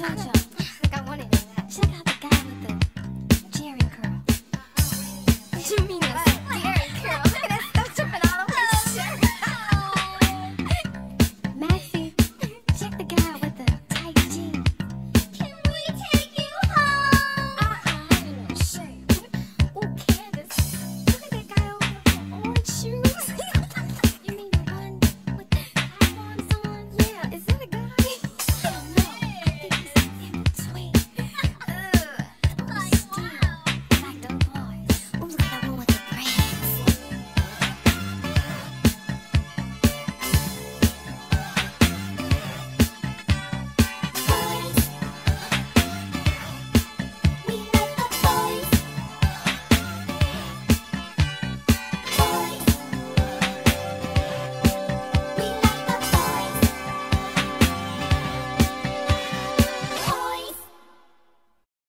찾아